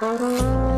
Oh.